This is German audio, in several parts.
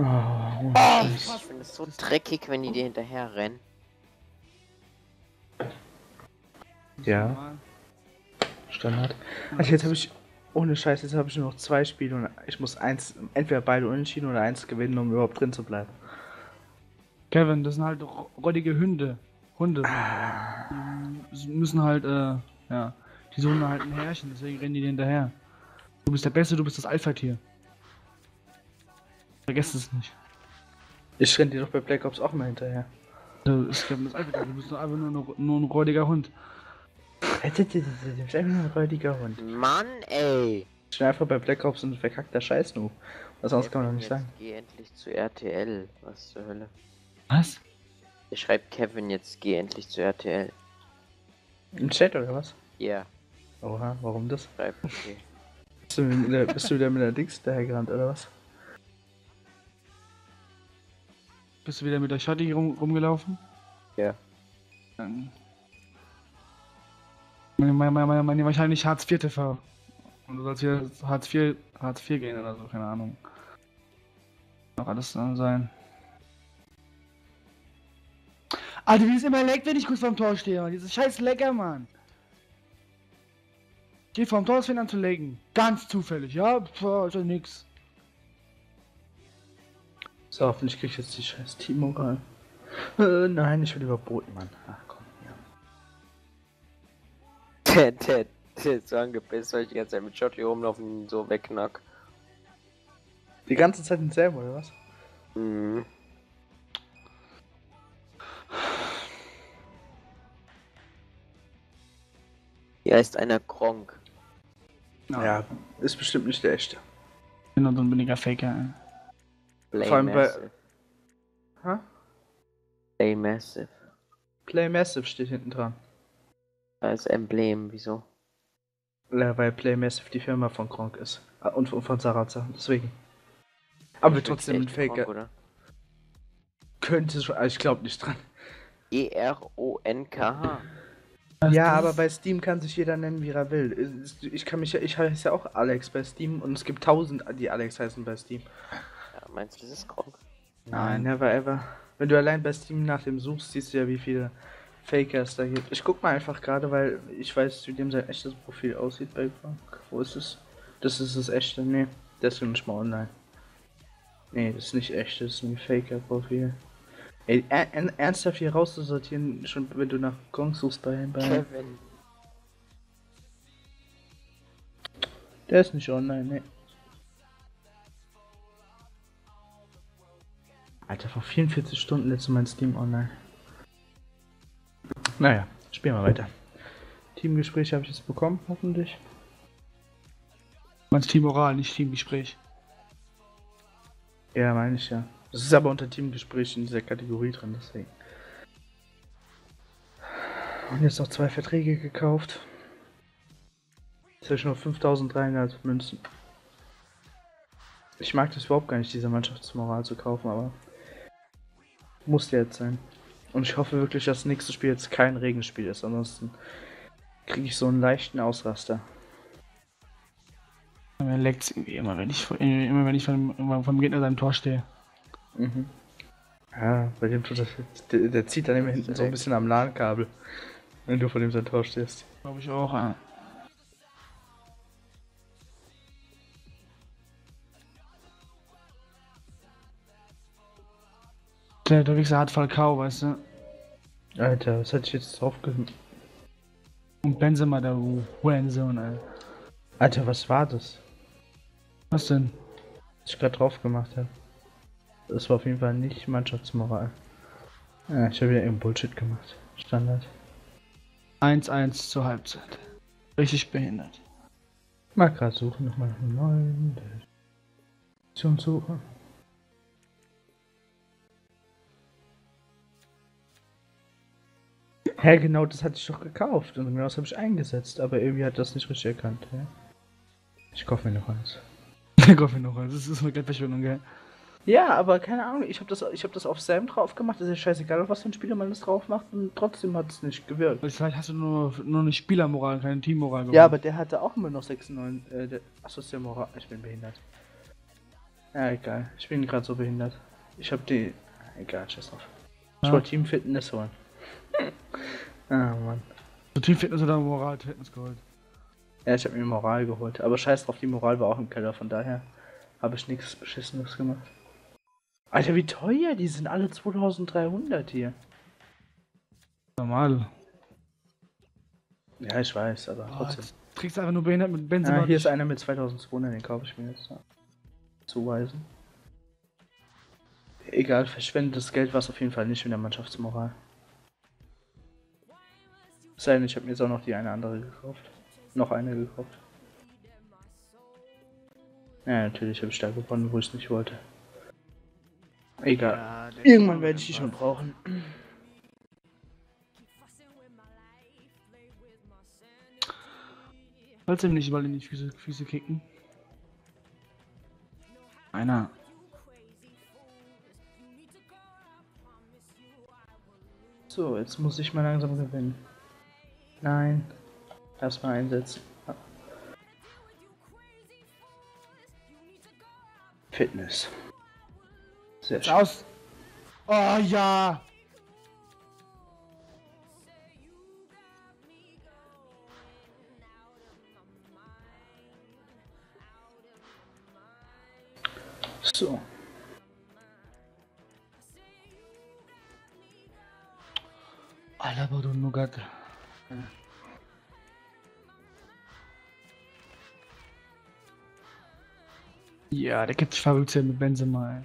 Oh, Oh, ich finde es so dreckig, wenn die dir hinterher rennen. Ja. Standard. Also jetzt habe ich, ohne Scheiß, jetzt habe ich nur noch zwei Spiele und ich muss eins, entweder beide unentschieden oder eins gewinnen, um überhaupt drin zu bleiben. Kevin, das sind halt räudige Hunde. Hunde. Die müssen halt, äh, ja. Die suchen halt ein Herrchen, deswegen rennen die dir hinterher. Du bist der Beste, du bist das Alpha-Tier. Vergesst es nicht. Ich renn dir doch bei Black Ops auch mal hinterher. Du bist das Alpha-Tier, du bist nur einfach nur, nur, nur ein räudiger Hund. Du bist einfach nur ein räudiger Hund. Mann, ey! Ich bin einfach bei Black Ops ein verkackter Scheiß-Noob. Was sonst kann man doch nicht Kevin, sagen. jetzt Geh endlich zu RTL. Was zur Hölle? Was? Ihr schreibt Kevin jetzt, geh endlich zu RTL. Im Chat oder was? Ja, Oha, warum das? schreibt, okay. Bist du, mit der, bist du wieder mit der Dings dahergerannt oder was? Bist du wieder mit der Shotty rum, rumgelaufen? Ja. Dann. Meine, meine, meine, meine wahrscheinlich Hartz IV TV. Und du sollst hier Hartz IV, Hartz IV gehen oder so, keine Ahnung. Noch alles dann sein. Alter, wie es immer leckt, wenn ich kurz vorm Tor stehe, Mann. Dieses scheiß Lecker, Mann. Geh vorm Tor, es fängt an zu lecken. Ganz zufällig, ja? Pff, ist ja nix. So, hoffentlich krieg ich jetzt die scheiß Teammoral. Äh, nein, ich will überboten, Mann. Ach komm, ja. Der, der, der ist so angepisst, weil ich die ganze Zeit mit Shotty rumlaufen und ihn so wegknack. Die ganze Zeit denselben, oder was? Mhm. Hier heißt einer Kronk. Ja, ist bestimmt nicht der echte. Ich bin doch so ein billiger Faker, ey. Play Vor allem bei- Massive. Ha? Play Massive. Play Massive steht hinten dran. Als Emblem, wieso? Ja, weil Play Massive die Firma von Kronk ist. Ah, Und von, Sarazar, deswegen. Aber trotzdem ein Echt Faker. Kronk, oder? Könnte schon, also ich glaube nicht dran. E-R-O-N-K-H. Ja, aber bei Steam kann sich jeder nennen, wie er will. Ich kann mich ja, ich heiße ja auch Alex bei Steam und es gibt tausend, die Alex heißen bei Steam. Meinst du, das ist Kronk? Nein, never ever. Wenn du allein bei Steam nach dem suchst, siehst du ja, wie viele Faker es da gibt. Ich guck mal einfach gerade, weil ich weiß, wie dem sein echtes Profil aussieht bei Kronk. Wo ist es? Das ist das echte. Nee, das ist nicht mal online. Nee, das ist nicht echt, das ist ein Faker-Profil. Ey, er, er, ernsthaft hier rauszusortieren, schon wenn du nach Kronk suchst bei, bei Kevin. Der ist nicht online, ne. Alter, vor 44 Stunden letztes Mal in Steam online. Naja, spielen wir weiter. Teamgespräch habe ich jetzt bekommen, hoffentlich. Meinst Teammoral, nicht Teamgespräch. Ja, meine ich ja. Das ist aber unter Teamgespräch in dieser Kategorie drin, deswegen. Und jetzt noch zwei Verträge gekauft. Jetzt habe ich nur 5300 Münzen. Ich mag das überhaupt gar nicht, diese Mannschaftsmoral zu kaufen, aber muss jetzt sein. Und ich hoffe wirklich, dass das nächste Spiel jetzt kein Regenspiel ist, ansonsten kriege ich so einen leichten Ausraster. Mir leckt's irgendwie immer, wenn ich, immer wenn ich vom, vom Gegner seinem Tor stehe. Mhm. Ja, bei dem tut das. Der, der zieht dann immer hinten so ein bisschen am LAN-Kabel. Wenn du vor dem sein Tor stehst. Glaube ich auch. Ja. Der, der Wichser hat Falcao, weißt du? Alter, was hatte ich jetzt drauf ge Und Benzema, der Hurensohn, Alter. Alter, was war das? Was denn? Was ich gerade drauf gemacht habe. Das war auf jeden Fall nicht Mannschaftsmoral. Ja, ich habe wieder irgendeinen Bullshit gemacht. Standard. 1-1 zur Halbzeit. Richtig behindert. Mal gerade suchen, nochmal einem neuen. Position suchen. Hä, genau das hatte ich doch gekauft und genau das habe ich eingesetzt, aber irgendwie hat das nicht richtig erkannt. Hä? Ich kaufe mir noch eins. Der Gott noch, das ist, das ist eine Geldverschwendung, gell? Ja, aber keine Ahnung, ich habe das, ich hab das auf Sam drauf gemacht, ist ja scheißegal, auf was für ein Spieler man das drauf macht und trotzdem hat es nicht gewirkt. Vielleicht hast du nur, nur eine Spielermoral, keine Teammoral Ja, aber der hatte auch immer noch 96, äh, der, achso, ist der Moral, ich bin behindert. Ja, egal. Ich bin gerade so behindert. Ich hab die. Egal, scheiß drauf. Ich Ja. wollte Team Fitness holen. Ah, Mann. So Team Fitness oder Moral Fitness geholt. Ja, ich habe mir Moral geholt. Aber scheiß drauf, die Moral war auch im Keller, von daher habe ich nichts Beschissenes gemacht. Alter, wie teuer, die sind alle 2300 hier. Normal. Ja, ich weiß, aber Boah, trotzdem. kriegst einfach nur behindert mit Benzema. Ah, hier ist einer mit 2200, den kaufe ich mir jetzt. Ja. Zuweisen. Egal, verschwendetes Geld war es auf jeden Fall nicht in der Mannschaftsmoral. Sei denn, ich habe mir jetzt auch noch die eine andere gekauft. Noch eine gekauft. Ja, natürlich habe ich da gewonnen, wo ich es nicht wollte. Egal. Ja, Irgendwann werde ich die schon brauchen. Falls ihm nicht mal in die Füße, Füße kicken. Einer. So, jetzt muss ich mal langsam gewinnen. Nein. Erstmal einsetzen. Ja. Fitness. Sehr schön. Aus! Oh ja! So. Alaba du Nougat. Ja, der gibt hier mit Benzema.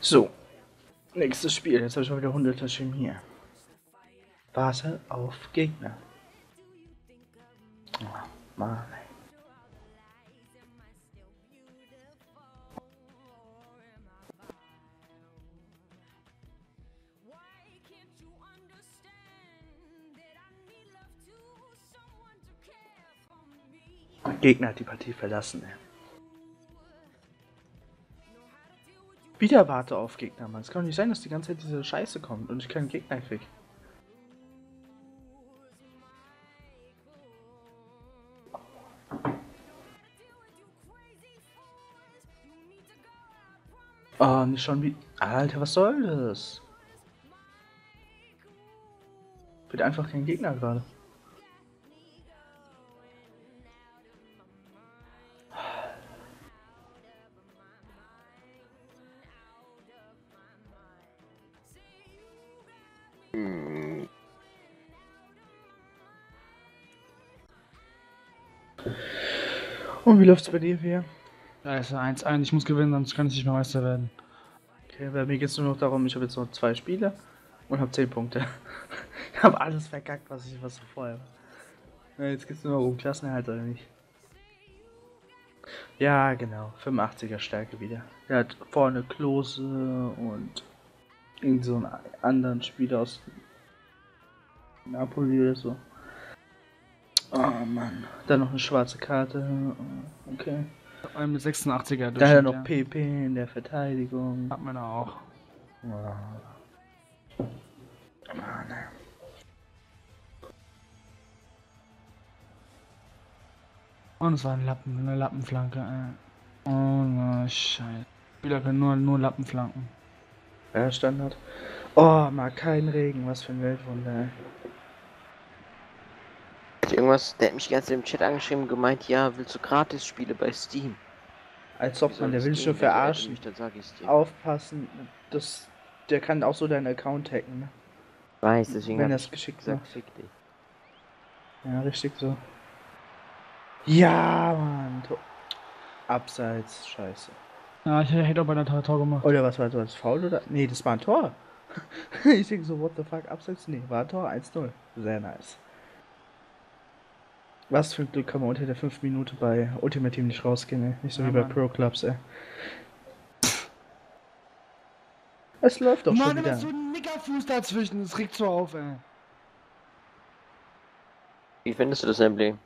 So. Nächstes Spiel. Jetzt habe ich schon wieder 100 Chemie. Warte auf Gegner. Oh, Mann. Gegner hat die Partie verlassen. Ey. Wieder warte auf Gegner, Mann. Es kann doch nicht sein, dass die ganze Zeit diese Scheiße kommt und ich keinen Gegner krieg. Oh, nicht schon wie. Alter, was soll das? Wird einfach kein Gegner gerade. Und wie läuft's bei dir hier? Da ist er 1-1, ich muss gewinnen, sonst kann ich nicht mehr Meister werden. Okay, bei mir geht es nur noch darum, ich habe jetzt noch zwei Spiele und habe 10 Punkte. ich habe alles verkackt, was ich was so vorher war. Ja, jetzt geht es nur noch um Klassenerhalt oder nicht. Ja, genau. 85er Stärke wieder. Der hat vorne Klose und irgend so einen anderen Spieler aus Napoli oder so. Oh Mann. Dann noch eine schwarze Karte. Okay. Einen mit 86er Dann hat er noch. PP in der Verteidigung. Hat man da auch. Ja. Mann. ey. Und es war ein Lappen, eine Lappenflanke, ey. Oh, na, Scheiße. Spieler können nur, nur Lappenflanken. Ja, Standard. Oh, mal kein Regen, was für ein Weltwunder. ey. Irgendwas, der hat mich ganz im Chat angeschrieben und gemeint, ja, willst du Gratis-Spiele bei Steam? Als ob man, der das will dich rettet verarschen. Mich, dann sag ich's dir. Aufpassen, das, der kann auch so deinen Account hacken, ne? Weiß, deswegen Wenn er ich geschickt gesagt, macht. fick dich. Ja, richtig so. Ja, Mann. Tor. Abseits, scheiße. Ja, ich hätte auch bei der Tor, Tor gemacht. Oder was war das? Foul oder? Nee, das war ein Tor. ich denke so, what the fuck, Abseits? Nee, war ein Tor, 1-0. Sehr nice. Was für ein Glück kann man unter der 5 Minute bei Ultimate Team nicht rausgehen, ey. Nicht so Ja, wie bei Mann. Pro Clubs, ey. Es läuft doch schon Mann, wieder. immer so ein Nickerfuß dazwischen, das regt so auf, ey. Wie findest du das Emblem?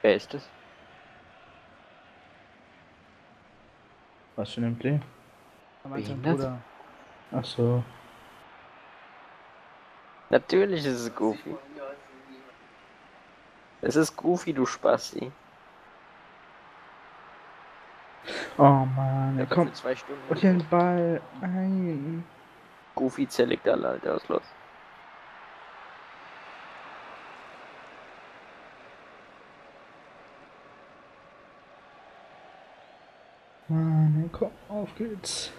Wer ist das? Was für ein sein Behindert? Bruder. Ach so. Natürlich ist es Goofy. Es ist Goofy, du Spasti. Oh Mann, er kommt. zwei Stunden. Und ein Ball. Nein. Goofy zerlegt alle, Alter, was los? Mann, komm, auf geht's.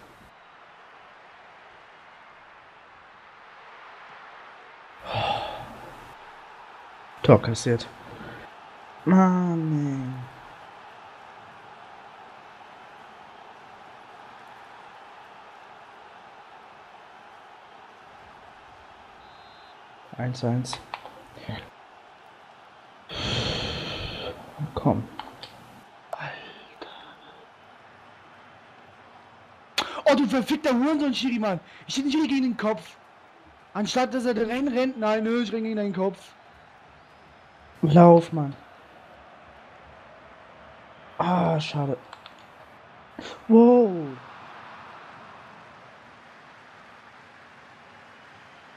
Tor kassiert. Mann. Eins, eins. Komm. Oh, du verfickter Hurensohn, Schiri, Mann. Ich hätte nicht gegen den Kopf. Anstatt dass er da reinrennt, nein, nö, ich renn gegen deinen Kopf. Lauf, Mann. Ah, schade. Wow.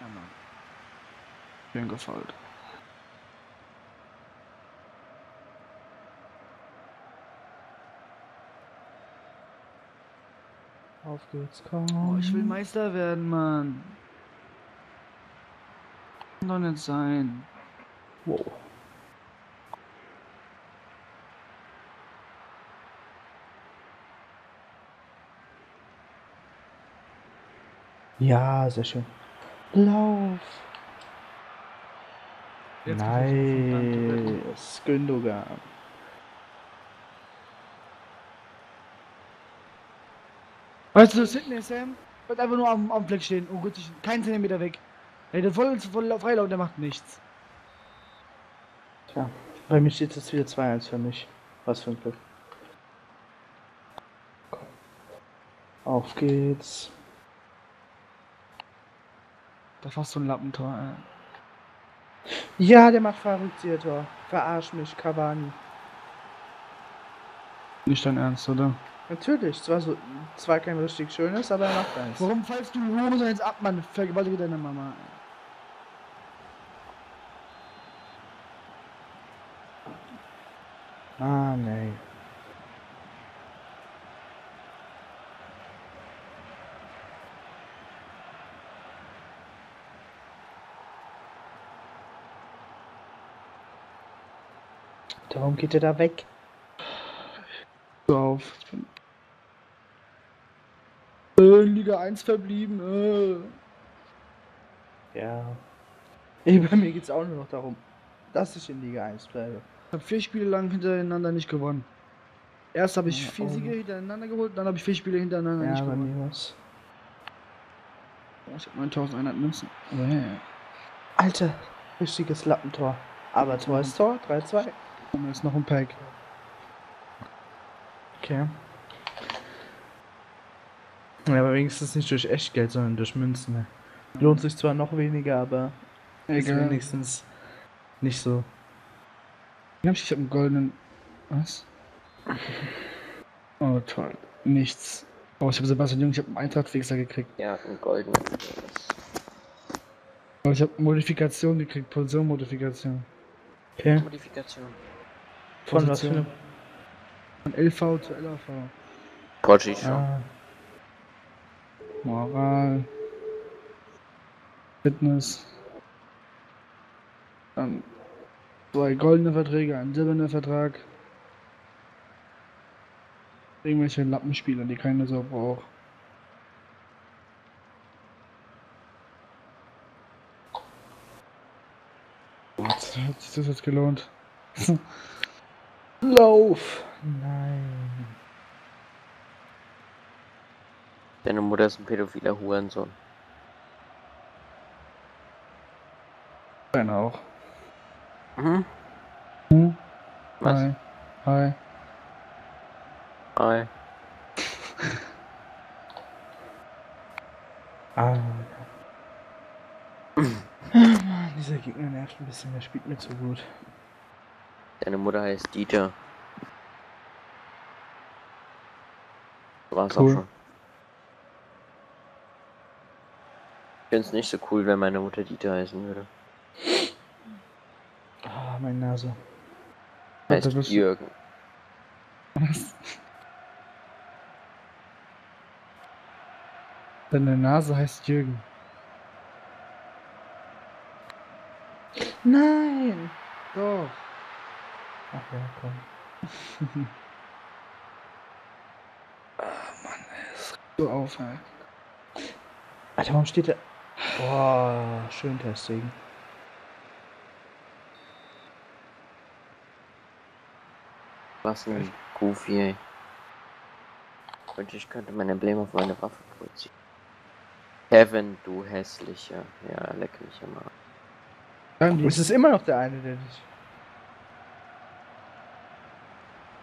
Ja, Mann. Bin gefault. Auf geht's, komm. Oh, ich will Meister werden, Mann. Kann doch nicht sein. Wow. Ja, sehr schön. Lauf. Jetzt Nice. Gündogan. Weißt du, Sidney Sam wird einfach nur am, am Fleck stehen und gut sich keinen Zentimeter weg. Ey, der voll, voll Freilauf, der macht nichts. Tja, bei mir steht es wieder 2-1 für mich. Was für ein Glück. Auf geht's. Da fast so ein Lappentor, ey. Ja, der macht verrückt, ihr Tor. Verarsch mich, Cavani. Nicht dein Ernst, oder? Natürlich, zwar so, zwar kein richtig schönes, aber er macht eins. Warum fallst du Hurensohn jetzt ab, Mann? Vergewaltige deine Mama. Ah, nee. Warum geht er da weg? Auf. Äh, in Liga 1 verblieben, äh. Ja. Ey, bei mir geht's auch nur noch darum, dass ich in Liga 1 bleibe. Ich habe vier Spiele lang hintereinander nicht gewonnen. Erst habe ich vier oh. Siege hintereinander geholt, dann habe ich vier Spiele hintereinander Ja, nicht bei gewonnen. mir was. Oh, ich habe 9100 Münzen. Yeah. Alter, richtiges Lappentor. Aber Tor ist Tor, 3-2. Und jetzt noch ein Pack. Okay. Ja, aber wenigstens nicht durch Echtgeld, sondern durch Münzen. Ne? Lohnt sich zwar noch weniger, aber ist Egal. wenigstens nicht so. Ich habe einen goldenen. Was? Oh, toll. Nichts. Oh, ich habe Sebastian Jung, ich habe einen Eintracht-Fixer gekriegt. Ja, ein goldener. Oh, ich habe Modifikation gekriegt, Position-Modifikation. Okay. Modifikation. Von was für. Von LV zu LAV. Porsche schon. Ah, Moral. Fitness. Dann zwei goldene Verträge, ein silberner Vertrag. Irgendwelche Lappenspieler, die keine so braucht. Hat sich das jetzt gelohnt? Lauf! Nein. Deine Mutter ist ein pädophiler Hurensohn. Deine auch. Mhm. Hm? Was? Hi. Hi. Hi. Ah. Mann, dieser Gegner nervt ein bisschen, der spielt mir zu gut. Deine Mutter heißt Dieter. War's Cool. auch schon. Ich find's nicht so cool, wenn meine Mutter Dieter heißen würde. Ah, meine Nase. Heißt das ist- Jürgen. Was? Deine Nase heißt Jürgen. Nein! Doch. Ach ja, komm. So auf, ey. Alter, warum steht der. Boah, schön Testing. Was ein Goofy, ey. Und ich könnte mein Emblem auf meine Waffe projizieren. Kevin, du hässlicher. Ja, leck mich immer. Dann, Es ist immer noch der eine, der dich.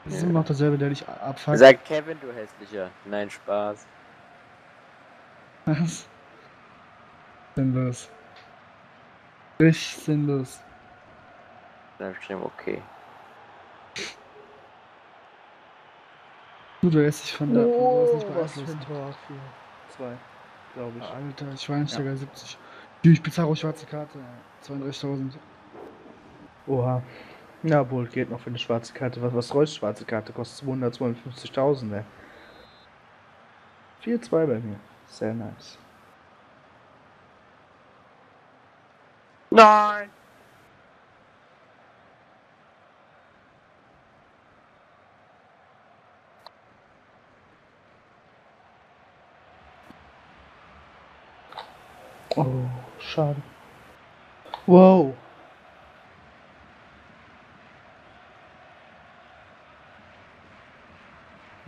Das ist immer noch derselbe, der dich abfuckt. Sag Kevin, du hässlicher. Nein, Spaß. Was? Sinnlos. Richtig sinnlos. Geschrieben, okay. Du, du lässt dich von von nicht Oh, was für beeinflussen. ein Tor. Vier, zwei, glaube ich. Alter, ich war nicht der 70. Du, ich bezahle auch schwarze Karte. ey. 32.000. Oha. Na wohl, geht noch für eine schwarze Karte. Was, was Reus schwarze Karte kostet 252.000, ey. 4-2 bei mir. Sehr nice. Nein! Oh, schade. Wow.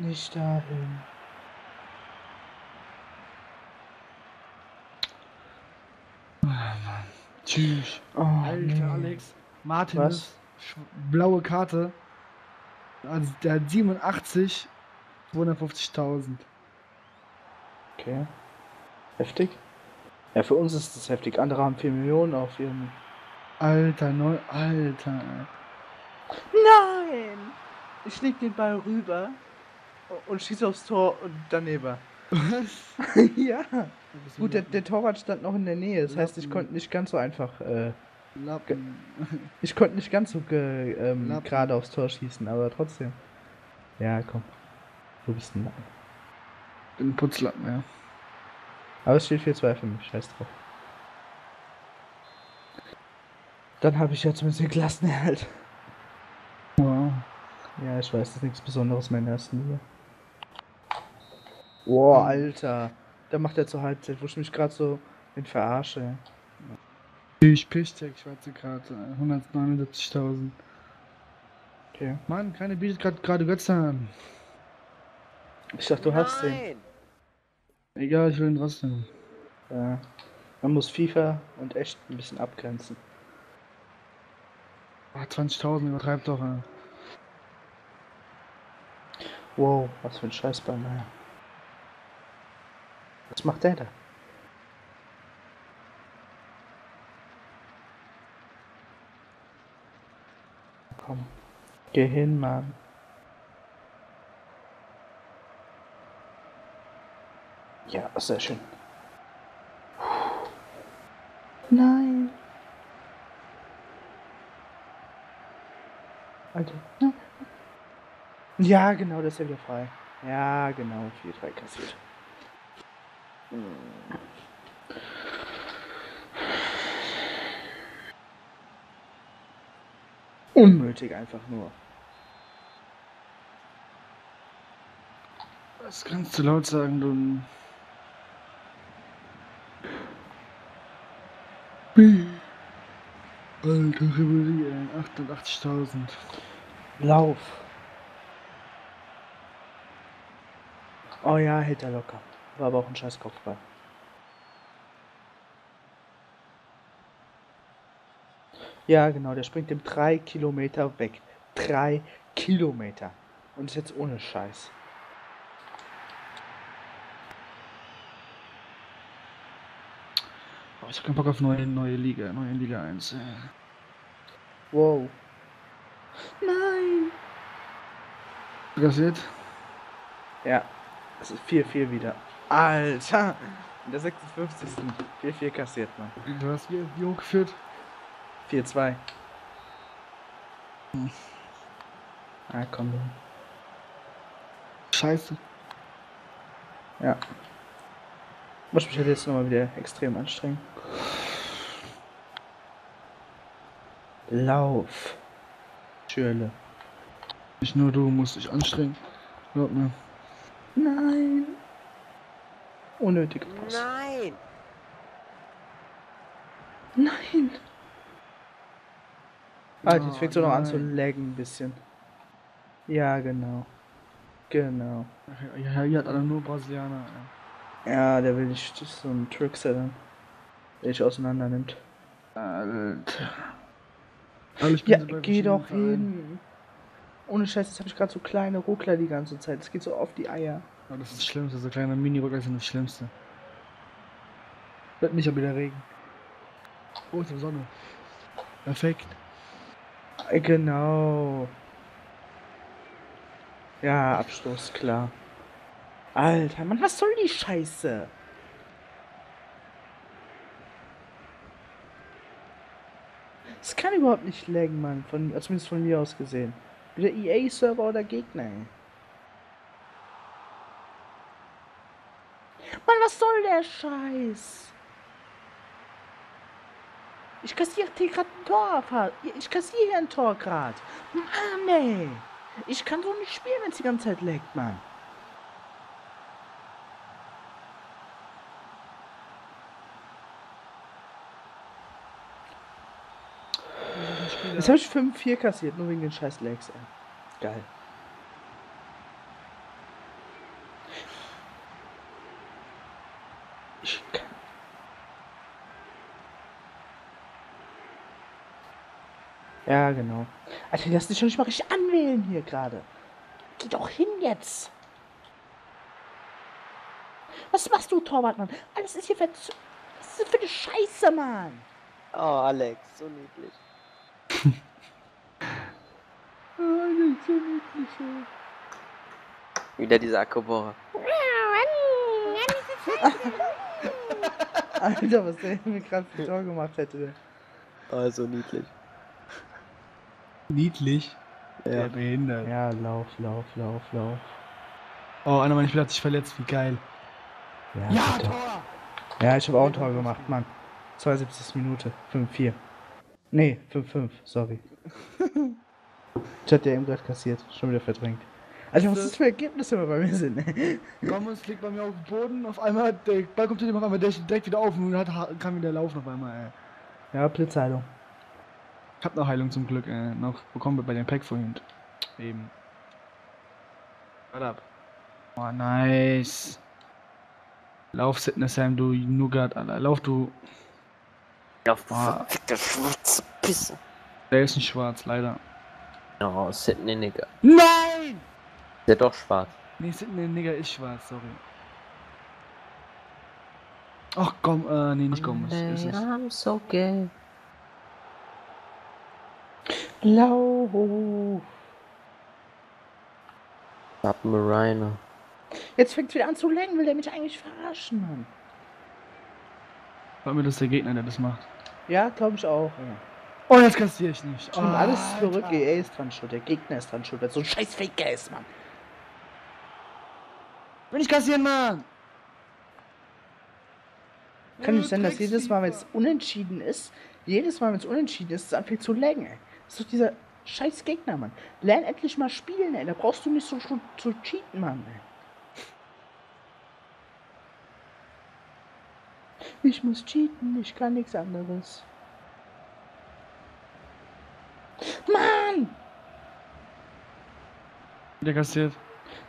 Nicht dahin. Tschüss. Oh, Alter, nee. Alex. Martin Was? blaue Karte. Also der hat 87, 250.000. Okay. Heftig. Ja, für uns ist das heftig. Andere haben 4 Millionen auf ihrem. Alter, neu, Alter. Nein! Ich leg den Ball rüber und schieße aufs Tor und daneben. Was? ja. Gut, der, der Torwart stand noch in der Nähe. Das heißt, ich Lappen. konnte nicht ganz so einfach. Äh, Lappen. ich konnte nicht ganz so ge- ähm, Lappen. gerade aufs Tor schießen, aber trotzdem. Ja, komm. Du bist ein Lappen. Ein Putzlappen, ja. Aber es steht 4-2 für mich. Scheiß drauf. Dann habe ich ja zumindest den Klassenerhalt. Wow. Ja, ich weiß, das ist nichts Besonderes mehr in der ersten Liga. Boah, Alter. Da macht er zur Halbzeit, wo ich mich gerade so den verarsche. Ich Pichtek, schwarze Karte. ey. 179.000. Okay. Mann, keine bietet gerade gerade Götze an. Ich dachte, du hast den. Nein! Egal, ich will ihn trotzdem. Ja. Man muss FIFA und echt ein bisschen abgrenzen. Ah, 20.000, übertreibt doch. Ey. Wow, was für ein Scheißball, naja. Was macht der da? Komm. Geh hin, Mann. Ja, sehr schön. Nein. Alter. Ja, genau, das ist ja wieder frei. Ja, genau, 4-3 kassiert. Hm. Unnötig einfach nur. Das kannst du laut sagen, du. Alter, Ribéry, ey. 88.000. Lauf. Oh ja, hält er locker. War aber auch ein scheiß Kopfball. Ja, genau, der springt dem drei Kilometer weg. Drei Kilometer. Und ist jetzt ohne Scheiß. Oh, ich hab keinen Bock auf neue, neue Liga, neue Liga 1. Ey. Wow. Nein. Kassiert? Ja, es ist 4-4 wieder. Alter! In der 56. 4-4 kassiert man. Du hast wie, wie hoch geführt? 4-2. Ah, komm. Scheiße. Ja. Muss mich halt jetzt nochmal wieder extrem anstrengen. Lauf. Schürle. Nicht nur du musst dich anstrengen. Glaub mir. Nein. Unnötig. Pass. Nein! Nein. Ah, jetzt Oh, fängt so noch an zu laggen ein bisschen. Ja, genau. Genau. Ja, hier hat alle nur Brasilianer. ey. Ja, der will nicht so einen Trickser dann. Der dich auseinander nimmt. Alter. Ja, geh doch hin. Ohne Scheiß, jetzt habe ich gerade so kleine Ruckler die ganze Zeit. Es geht so auf die Eier. Ja, das ist das Schlimmste. So kleine Mini-Rücker sind das Schlimmste. Wird nicht aber wieder Regen. Oh, ist Sonne. Perfekt. Äh, Genau. Ja, Abstoß, klar. Alter, Mann, was soll die Scheiße? Das kann überhaupt nicht laggen, Mann. Von, zumindest von mir aus gesehen. Wieder EA-Server oder Gegner, ey. Mann, was soll der Scheiß? Ich kassiere hier gerade ein Tor. Ich kassiere hier ein Tor gerade. Mann, ey. Ich kann so nicht spielen, wenn es die ganze Zeit leckt, Mann. Jetzt habe ich 5-4 kassiert, nur wegen den scheiß Legs, ey. Geil. Ja, genau. Alter, lass dich schon nicht mal richtig anwählen hier gerade. Geh doch hin jetzt. Was machst du, Torwart, Mann? Alles ist hier ver... Was ist das für eine Scheiße, Mann? Oh, Alex, so niedlich. Wieder dieser Akkubohrer. Alter, was der mir gerade für Tor gemacht hätte. Oh, so niedlich. Niedlich. Ja. Der behindert. Ja, lauf, lauf, lauf, lauf. Oh, einer meiner Spieler hat sich verletzt. Wie geil. Ja, bitte. Tor! Ja, ich habe auch ein Tor gemacht, Mann. 72. Minute. 5-4. Nee, 5-5, sorry. ich hatte ja eben gerade kassiert. Schon wieder verdrängt. Alter, was das für Ergebnisse immer bei mir sind, ne? Ramos fliegt bei mir auf den Boden. Auf einmal, der Ball kommt zu dem auf einmal der direkt wieder auf und hat, kann wieder laufen auf einmal, ey. Ja, Blitzheilung. Ich hab noch Heilung zum Glück, ey. Noch bekommen wir bei dem Pack vorhin. Eben. Warte ab. Oh, nice. Lauf, Sidney Sam, du Nougat, Alter. Lauf, du. Auf, Ah. verfickte schwarze Pisse. Der ist nicht schwarz, leider. Oh, Sidney Nigger. Nein! Der doch schwarz. Nee, Sidney Nigger ist schwarz, sorry. Ach komm, äh, nee, nicht. Ist es. I'm so gay. Lauf. Submariner. Jetzt fängt wieder an zu lenken, will der mich eigentlich verarschen, Mann. Sag mir, das der Gegner, der das macht. Ja, glaube ich auch. Ja. Oh, jetzt kassiere ich nicht. Stimmt, alles Alter. zurück. EA ist dran schuld. Der Gegner ist dran schuld, weil so ein scheiß Faker ist, Mann. Will ich kassieren, Mann! Kann nicht sein, dass jedes Mal, wenn es unentschieden ist, jedes Mal, wenn es unentschieden ist, es anfängt zu laggen, ey. Das ist doch dieser scheiß Gegner, Mann. Lern endlich mal spielen, ey. Da brauchst du nicht so zu, zu cheaten, Mann, ey. Ich muss cheaten, ich kann nichts anderes. Mann! Der kassiert.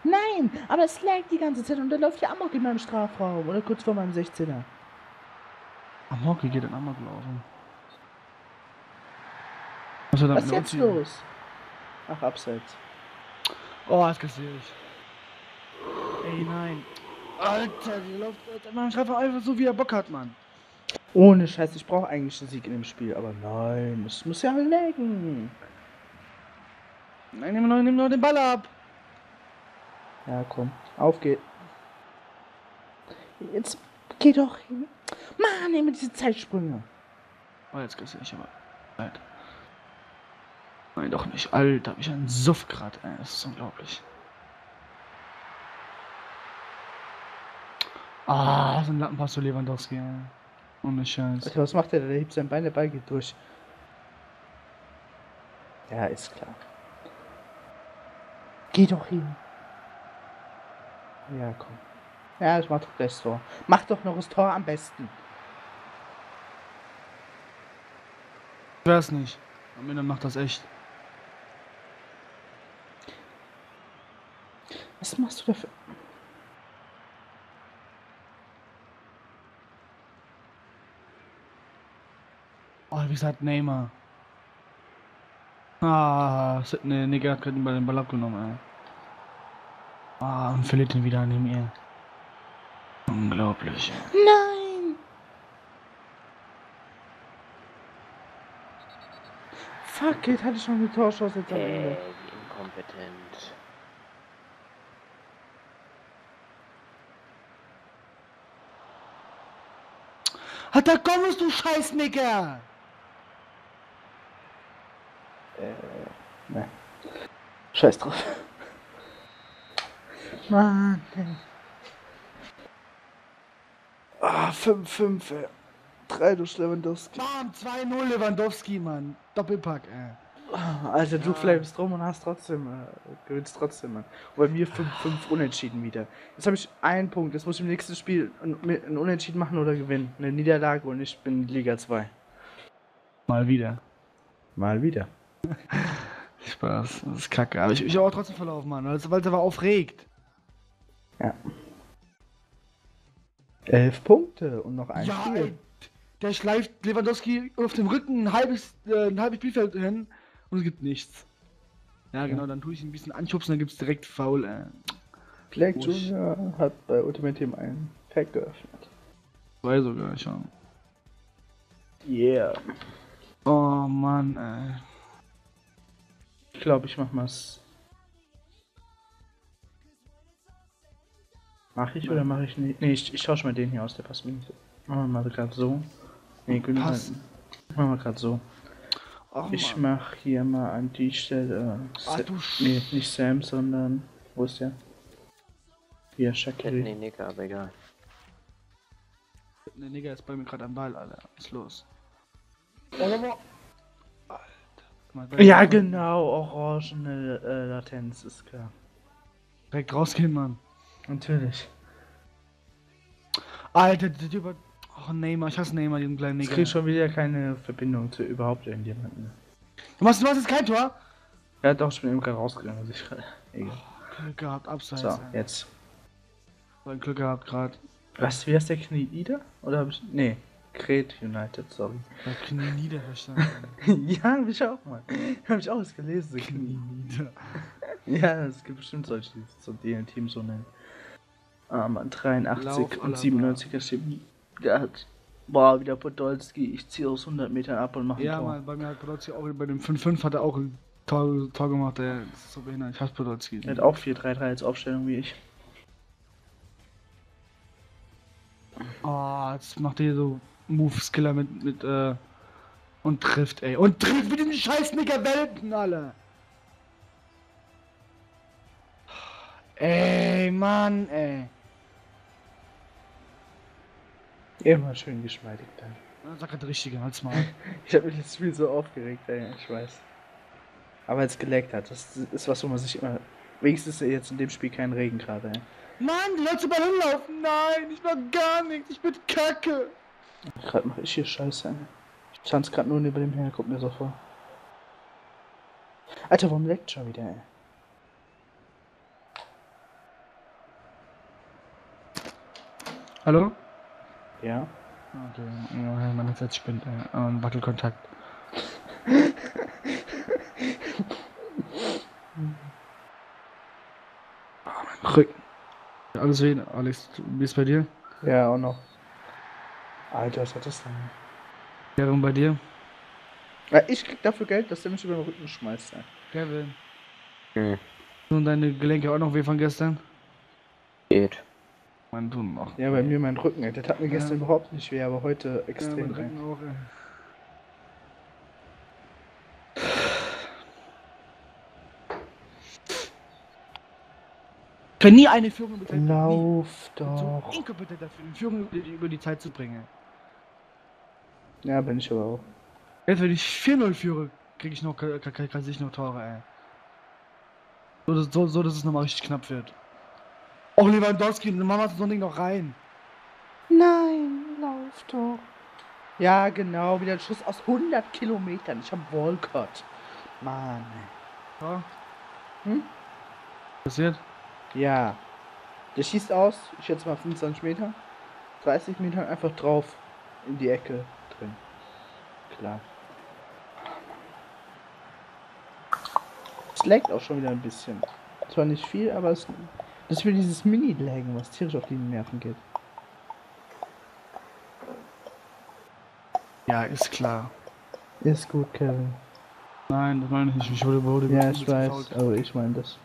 Nein! Aber es laggt die ganze Zeit und der läuft ja Amok in meinem Strafraum oder kurz vor meinem 16er. Am Hockey geht in Amok laufen. Was, ist jetzt los? Ach, abseits. Oh, das kassiere ich. Ey, nein. Alter, die läuft. Alter, Man treffe einfach so, wie er Bock hat, Mann. Ohne Scheiß, ich brauche eigentlich einen Sieg in dem Spiel, aber nein, es muss ja laggen. Nein, nimm nur, nimm nur den Ball ab. Ja, komm, auf geht. Jetzt geh doch hin. Mann, mit diese Zeitsprünge. Oh, jetzt kassiere ich aber. Leid. Nein, doch nicht. Alter, hab ich einen Suff grad, ey. Das ist unglaublich. Ah, so ein Lattenpass zu Lewandowski, ey. Ohne Scheiß. Alter, was macht der? Der hebt sein Bein, der Ball geht durch. Ja, ist klar. Geh doch hin. Ja, komm. Ja, ich mach doch gleich das Tor. Mach doch noch das Tor am besten. Ich weiß nicht. Am Ende macht das echt. Was machst du dafür? Oh, wie gesagt, Neymar. Ah, ne, Nigga hat gerade den Ball den Ball abgenommen, ey. Ah, und verliert ihn wieder neben ihr. Unglaublich. Nein! Fuck it, hatte ich schon eine Torchance jetzt am Ende. wie inkompetent. Hat da kommst du scheiß Nigger! Ne. Scheiß drauf. Mann. Ah, 5-5, ey. 3 durch Lewandowski. Bam, 2-0 Lewandowski, Mann. Doppelpack, ey. Alter, du Ja. flames drum und hast trotzdem, äh, gewinnst trotzdem, Mann. Und bei mir 5-5 unentschieden wieder. Jetzt habe ich einen Punkt. Jetzt muss ich im nächsten Spiel ein, ein Unentschieden machen oder gewinnen. Eine Niederlage und ich bin Liga 2. Mal wieder. Mal wieder. Spaß, das ist kacke. Aber ich, ich hab auch trotzdem verlaufen, Mann, weil es weil es aber aufregt. Ja. Elf Punkte und noch ein ja, Spiel. ey, der schleift Lewandowski auf dem Rücken ein halbes, äh, ein halbes Spielfeld hin und es gibt nichts. Ja, genau, dann tue ich ihn ein bisschen anschubsen, dann gibt's direkt Foul, ey. Blake Wusch. Jr. hat bei Ultimate Team einen Pack geöffnet. Zwei sogar schon. Yeah. Oh Mann, ey. Ich glaube, ich mach mal's. Mach ich oder mache ich nicht? Nee, ich, ich tausche mal den hier aus, der passt mir nicht. Machen wir mal gerade so. Nee, Günther. Machen wir gerade so. Ach, Ich Mann. mach hier mal an die Stelle. Äh, Ach du Sch nee, nicht Sam, sondern. Wo ist der? Hier, Shakiri. den Nicker, aber egal. Der Nigger ist bei mir gerade am Ball, Alter. Was ist los? Alter. Mal. Ja, genau, orangene äh, Latenz, ist klar. Direkt rausgehen, Mann. Natürlich. Alter, der Typ hat... Oh, Neymar, ich hasse Neymar, diesen kleinen Ich Nigger. krieg schon wieder keine Verbindung zu überhaupt irgendjemandem. Du machst, du machst jetzt kein Tor? Ja, doch, ich bin eben gerade rausgegangen, also ich Egal. Glück gehabt, abseits. So, ey. jetzt. Ein Glück gehabt gerade. Was, wie heißt der Knie Ida? Oder hab ich. Nee, Kret United, sorry. Bei Knie niederverstanden. ja, hab ich auch mal. Hab ich auch was gelesen, so Knie nieder. Ja, es gibt bestimmt solche, die so den Team so nennen. Ah, Mann, 83 Lauf, und Alaba. 97er Stimmen. Der hat. Boah, wieder Podolski, ich ziehe aus 100 Metern ab und mache Ja. Mann, bei mir hat Podolski auch bei dem 5-5 hat er auch ein Tor, Tor gemacht, der ist so behindert. Ich hasse Podolski. Der hat auch 4-3-3 als Aufstellung wie ich. Oh, jetzt macht er so Move-Skiller mit, mit, äh, und trifft, ey. Und trifft mit dem scheiß Nigger Welpen, alle. Ey, Mann, ey. Immer schön geschmeidig dann. Sag halt richtige, halt's mal. Ich habe mich das Spiel so aufgeregt, ey, ich weiß. Aber es geleckt hat, das ist was, wo man sich immer. Wenigstens jetzt in dem Spiel kein Regen gerade, ey. Mann, du sollst überall hinlaufen. Nein, ich mach gar nichts. Ich bin kacke. Gerade mache ich hier Scheiße, ey. Ich tanze gerade nur neben dem her, kommt mir so vor. Alter, warum leckt schon wieder, ey? Hallo? Ja? Okay, ja, mein Headset spinnt, ey. Ähm, Wackelkontakt. Ah, mein Rücken. Alles weh, Alex, wie ist bei dir? Ja, auch noch. Alter, was hat das denn? Kevin, bei dir? Ja, ich krieg dafür Geld, dass der mich über den Rücken schmeißt, ey. Kevin. Hm, Und deine Gelenke auch noch weh von gestern? geht. Mein Dünn macht. Ja, bei mir mein Rücken, ey. Das hat mir ja. gestern ähm, überhaupt nicht weh, aber heute extrem ja, auch, Kann nie eine Führung über Lauf nie. doch. So inkompetent dafür, eine Führung über die Zeit zu bringen. Ja, bin ich aber auch. Jetzt, wenn ich 4-0 führe, kriege ich noch, kann, kann, kann ich noch Tore, ey. So, so, so dass es nochmal richtig knapp wird. Auch Lewandowski, dann machen wir so ein Ding noch rein. Nein, lauf doch. Ja, genau, wieder ein Schuss aus 100 Kilometern. Ich hab Walcott. Mann. Ja. Hm? Passiert? Ja. Der schießt aus, ich schätze mal 25 Meter. 30 Meter einfach drauf. In die Ecke drin. Klar. Es laggt auch schon wieder ein bisschen. Zwar nicht viel, aber es. Das ist wieder dieses Mini-Laggen, was tierisch auf die Nerven geht. Ja, ist klar. Ist gut, Kevin. Nein, das meine ich nicht. Ich wurde, wurde Ja, ich weiß, gefault. aber ich meine das.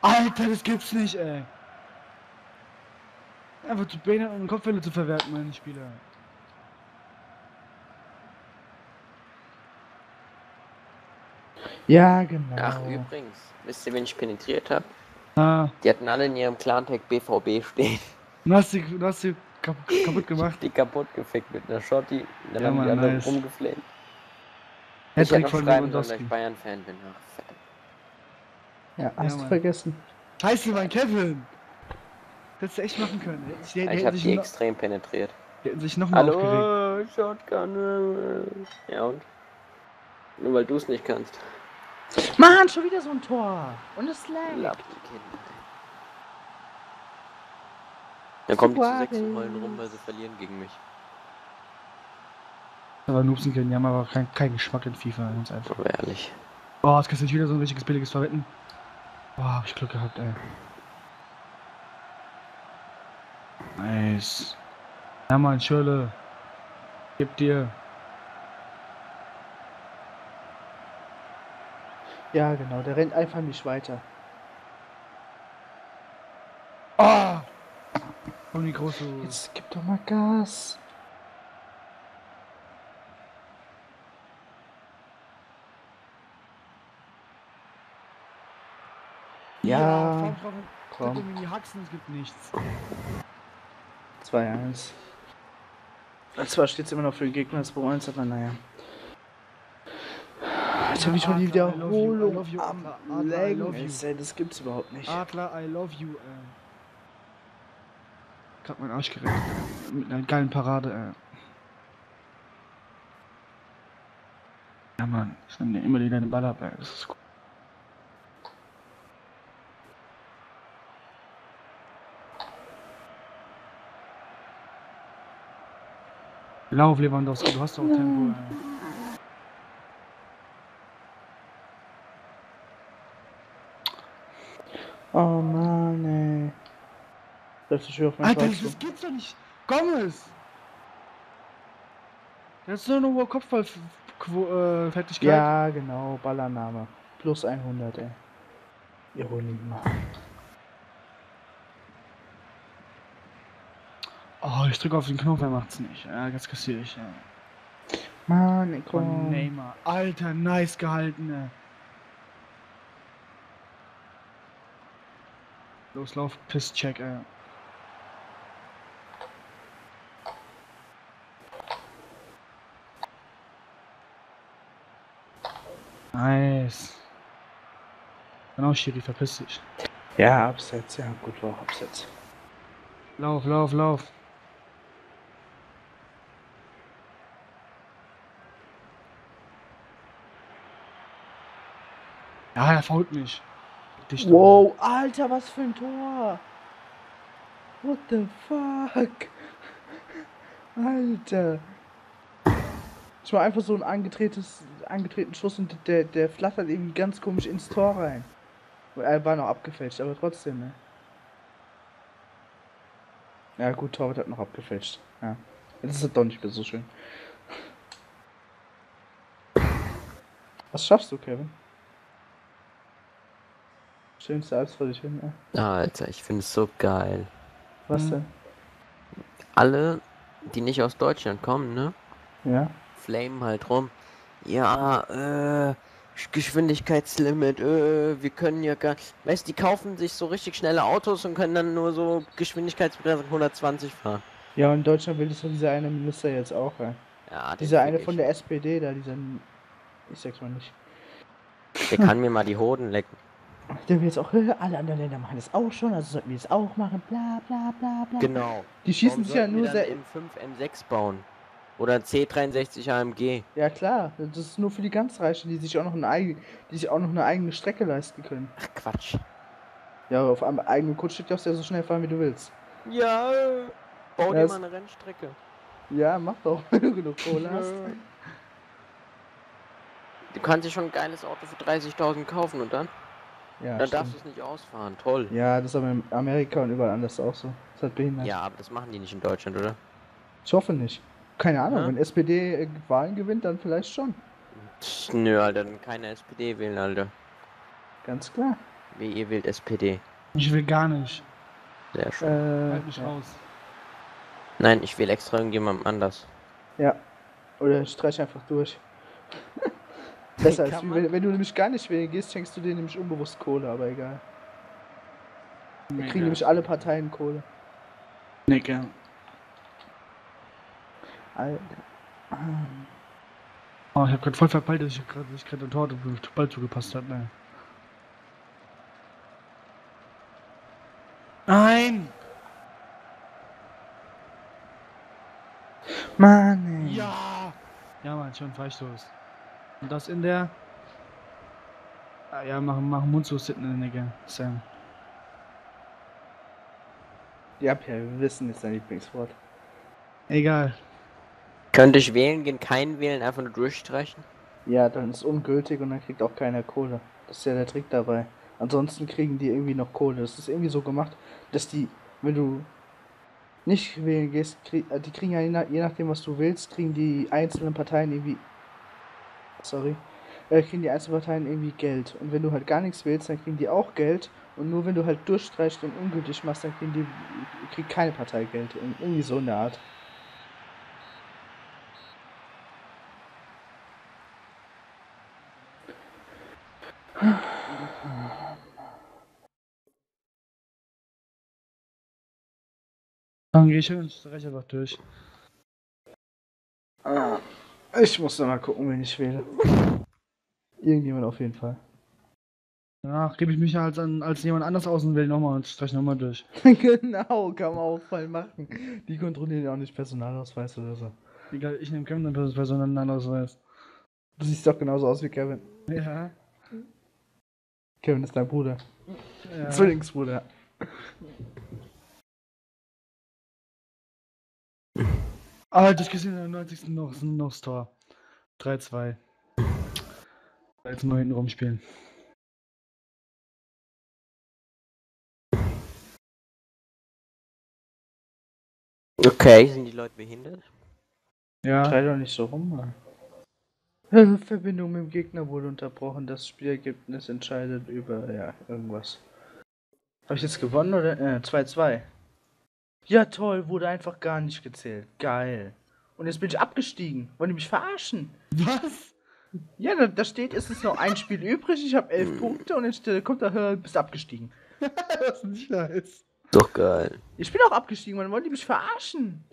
Alter, das gibt's nicht, ey. Einfach zu Beine und Kopfwelle zu verwerten, meine Spieler. Ja, genau. Ach, übrigens, wisst ihr, wen ich penetriert habe? Ah, Die hatten alle in ihrem Clan-Tag BVB stehen. du hast sie, du hast sie kap kaputt gemacht. Die kaputt gefickt mit einer Shotty. Dann Ja, haben die Mann, alle nice. rumgeflamed. Ich hätte noch von schreiben sollen, dass Lewandowski. ich Bayern-Fan bin. Ach, fett. Ja, hast du Mann. vergessen. Scheiße, mein Kevin! Hättest du echt machen können. Die, die, die, Ich sich die extrem penetriert. die hätten sich noch mal aufgeregt. Hallo, Shotgun. Ja und? Nur weil du es nicht kannst. Mann, schon wieder so ein Tor. Und es lag. Lappkind. Dann kommen die zu sechs heulen rum, weil sie verlieren gegen mich. Aber Noobs und die haben aber keinen kein Geschmack in FIFA, ganz einfach. Aber ehrlich. Oh, jetzt kannst du nicht wieder so ein richtiges billiges Verwetten. Oh, hab ich Glück gehabt, ey. Nice. Ja, Mann, Schirle. Gib dir. Ja, genau, der rennt einfach nicht weiter. Oh! Toni Grosso. Jetzt gib doch mal Gas. Ja, komm. Komm. die Haxen, es gibt nichts. 2-1. Zwar steht es immer noch für den Gegner 2-1, aber naja. Jetzt habe ich schon die Adler, I love you, I Wiederholung you, am Längen. you. Ey, Das gibt's überhaupt nicht. Adler, I love you, ey. Ich hab meinen Arsch gerettet. Mit einer geilen Parade, ey. Ja, Mann. Ich nehme dir immer wieder den Ball ab, ey. Das ist gut. Lauf, Lewandowski, du hast doch Tempo, ey. Oh Mann, ey. Läuft du schön auf mein Alter, Tor das gibt's doch nicht. Gomez! Der ist nur eine hohe Kopfballfertigkeit. Ja, genau, Ballername. Plus 100, ey. Ironie mal. Oh, ich drücke auf den Knopf, er macht's nicht. Ja, jetzt kassiere ich. Ja. Mann, Von komm. Neymar. Alter, nice gehalten, ey. Los, lauf, Pisscheck, ey. Nice. Genau, Schiri, verpiss dich. Ja, Abseits, ja, gut, war auch Abseits. Lauf, lauf, lauf. Ja, er fault mich. Dich. Wow, Alter, was für ein Tor! What the fuck? Alter. Ich war einfach so ein angetretenes, angetretenen Schuss und der, der flattert irgendwie ganz komisch ins Tor rein. Er war noch abgefälscht, aber trotzdem, ne? Ja gut, Torwart hat noch abgefälscht. Ja. Das ist doch nicht mehr so schön. Was schaffst du, Kevin? Schönste Alps vor dich hin, ja. Alter, ich finde es so geil. Was Hm. denn? Alle, die nicht aus Deutschland kommen, ne? Ja. Flamen halt rum. Ja, äh, Geschwindigkeitslimit, äh, wir können ja gar. Weißt die kaufen sich so richtig schnelle Autos und können dann nur so Geschwindigkeitsbegrenzung 120 fahren. Ja, in Deutschland will das so dieser eine Minister jetzt auch rein. Ja, Dieser eine von der SPD da, dieser. Ich sag's mal nicht. Der kann mir mal die Hoden lecken. Der will jetzt auch, "Hä, alle anderen Länder machen das auch schon, also sollten wir das auch machen, bla bla bla bla. Genau. Die schießen Warum sich ja wir nur dann sehr. M5, M6 bauen. Oder ein C63 AMG. Ja klar, das ist nur für die ganz Reichen, die sich auch noch eine eigene, die sich auch noch eine eigene Strecke leisten können. Ach Quatsch. Ja, auf einem eigenen Kurzstück darfst du ja so schnell fahren, wie du willst. Ja, bau Ja, dir mal eine Rennstrecke. Ja, mach doch, wenn du genug Kohle hast. Du kannst dir schon ein geiles Auto für 30.000 kaufen und dann? Ja, dann darfst du stimmt. es nicht ausfahren. Toll. ja, das ist aber in Amerika und überall anders auch so. Das halt behindert. Ja, aber das machen die nicht in Deutschland, oder? Ich hoffe nicht. Keine Ahnung, Ja? wenn SPD äh, Wahlen gewinnt, dann vielleicht schon. Nö, Alter, dann keine SPD wählen, Alter. Ganz klar. Wie ihr wählt SPD. Ich will gar nicht. Sehr schön. Äh, Halt mich ja. raus. Nein, ich wähle extra irgendjemandem anders. ja. Oder streich einfach durch. Besser als wenn, wenn du nämlich gar nicht wählen gehst, schenkst du dir nämlich unbewusst Kohle, aber egal. Da kriegen nämlich alle Parteien Kohle. Nicke. Alter. Oh, ich hab grad voll verpeilt, dass ich gerade dass ich grad der Torte Ball zugepasst hat, ne. Nein! Mann, ey. Ja! Ja, Mann, schon Freistoß. Und das in der. Ah, ja, machen, machen Mund so sitten in der Nicke. Sam. Ja, Pierre, wir wissen jetzt dein Lieblingswort. Egal. Könnte ich wählen gehen, keinen wählen, einfach nur durchstreichen? Ja, dann ist ungültig und dann kriegt auch keiner Kohle. Das ist ja der Trick dabei. Ansonsten kriegen die irgendwie noch Kohle. Das ist irgendwie so gemacht, dass die, wenn du nicht wählen gehst, krieg, äh, die kriegen ja je, nach, je nachdem, was du willst, kriegen die einzelnen Parteien irgendwie. Sorry. Äh, kriegen die einzelnen Parteien irgendwie Geld. Und wenn du halt gar nichts willst, dann kriegen die auch Geld. Und nur wenn du halt durchstreichst und ungültig machst, dann kriegen die kriegt keine Partei Geld. Ir- Irgendwie so in der Art. Dann geh ich hin und streiche einfach durch. Ah, Ich muss dann mal gucken, wen ich wähle. Irgendjemand auf jeden Fall. Danach gebe ich mich als, an, als jemand anders aus und wähle nochmal und streiche nochmal durch. genau, kann man auch voll machen. Die kontrollieren ja auch nicht Personalausweis oder so. Egal, ich nehme Kevin dann Personalausweis. Du siehst doch genauso aus wie Kevin. Ja. Kevin ist dein Bruder. ja. Zwillingsbruder. Ah, das gesehen am 90. noch, noch Tor. 3-2. Jetzt mal hinten rumspielen. Okay, sind die Leute behindert? Ja. Schrei doch nicht so rum, Mann. Äh, Verbindung mit dem Gegner wurde unterbrochen. Das Spielergebnis entscheidet über, ja, irgendwas. Habe ich jetzt gewonnen oder? Äh, 2-2. Ja, toll, wurde einfach gar nicht gezählt. Geil. Und jetzt bin ich abgestiegen. Wollen die mich verarschen? Was? Ja, da, da steht, es ist noch ein Spiel übrig. Ich habe elf Punkte und jetzt äh, kommt da, hör, bist abgestiegen. das ist nicht nice. Doch geil. Ich bin auch abgestiegen, man wollen die mich verarschen.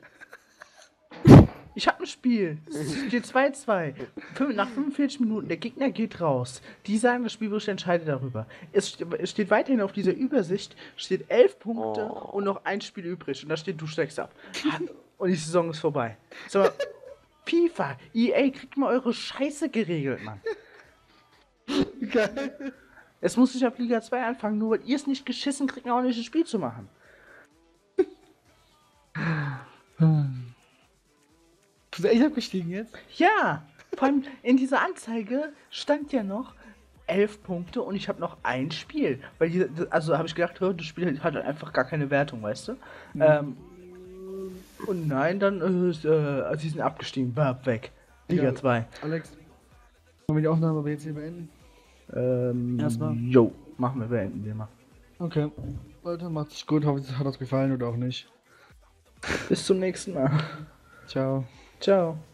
Ich hab ein Spiel. Es steht 2-2. Fünf- Nach 45 Minuten, der Gegner geht raus. Die sagen, das Spielbericht entscheidet darüber. Es, ste- es steht weiterhin auf dieser Übersicht, steht 11 Punkte Oh. und noch ein Spiel übrig. Und da steht, du steigst ab. Und die Saison ist vorbei. Mal, FIFA, EA, kriegt mal eure Scheiße geregelt, Mann. Geil. Es muss sich auf Liga 2 anfangen, nur weil ihr es nicht geschissen kriegt, auch nicht ein Spiel zu machen. Bist du echt abgestiegen jetzt? Ja, vor allem in dieser Anzeige stand ja noch 11 Punkte und ich habe noch ein Spiel. Weil die, also habe ich gedacht, hör, das Spiel hat halt einfach gar keine Wertung, weißt du? Ähm, und nein, dann ist, äh, sie sind abgestiegen, war weg. Liga Egal. 2. Alex. Wollen wir die Aufnahme aber jetzt hier beenden? Ähm, Erstmal. Jo, machen wir, beenden wir mal. Okay. Leute, macht's gut. Hoffe, es hat euch gefallen oder auch nicht. Bis zum nächsten Mal. Ciao. Ciao.